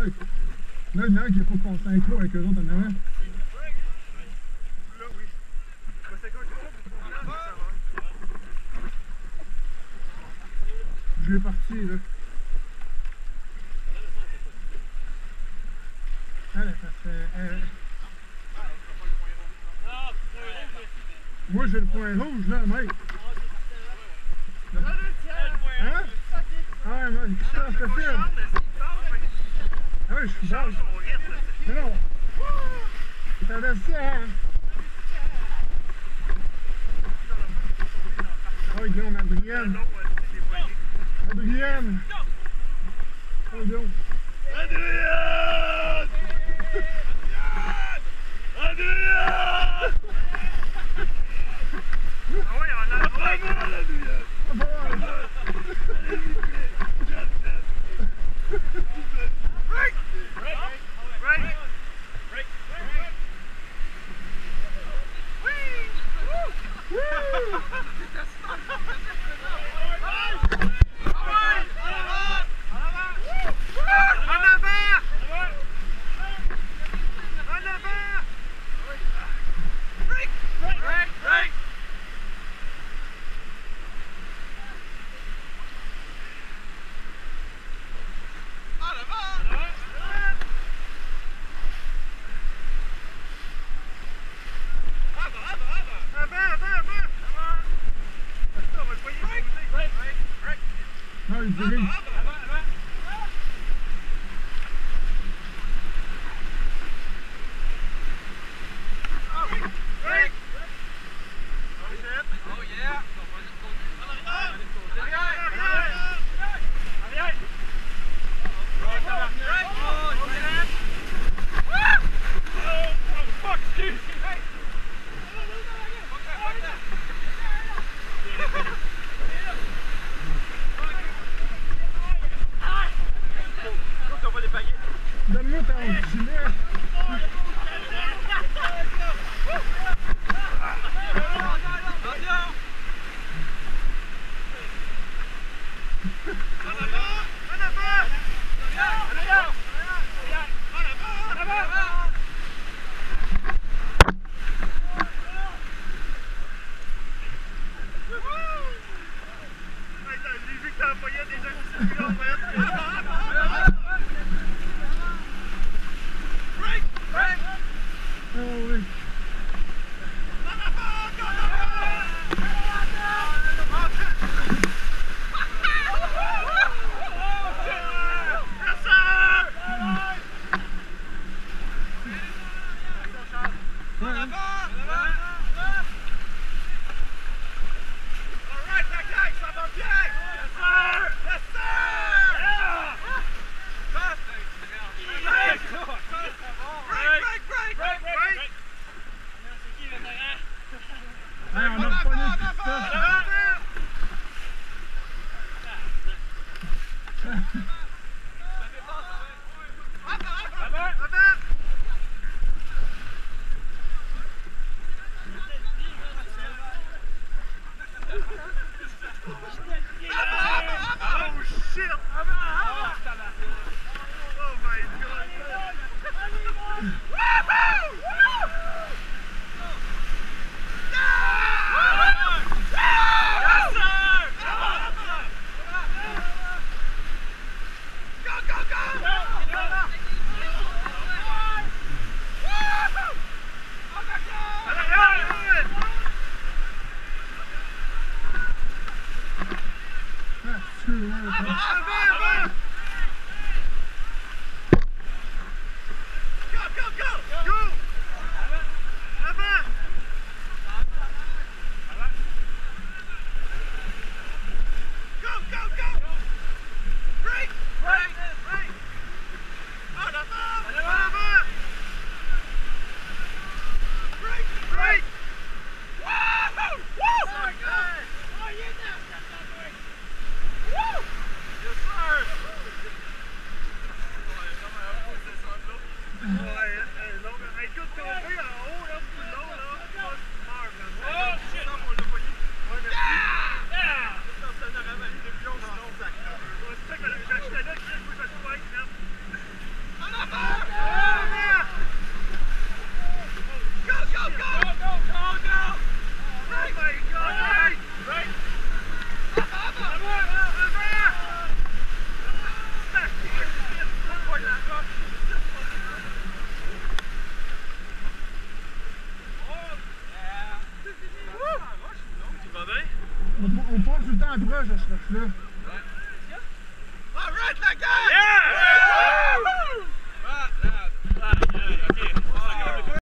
Là, il y en a un qui synchro avec eux autres en avant. Je vais partir, là. Allez, ça fait... euh, Moi, j'ai le point rouge, là, mec. Hein? Ah, moi, ça, c'est je suis bon. Mais non. T'avais ça, hein? Oh, Guillaume, Adrienne. Adrienne. Oh, Guillaume. Ah, Mm-hmm. chill. Sure, yeah, On, on passe tout le temps après, je cherche là.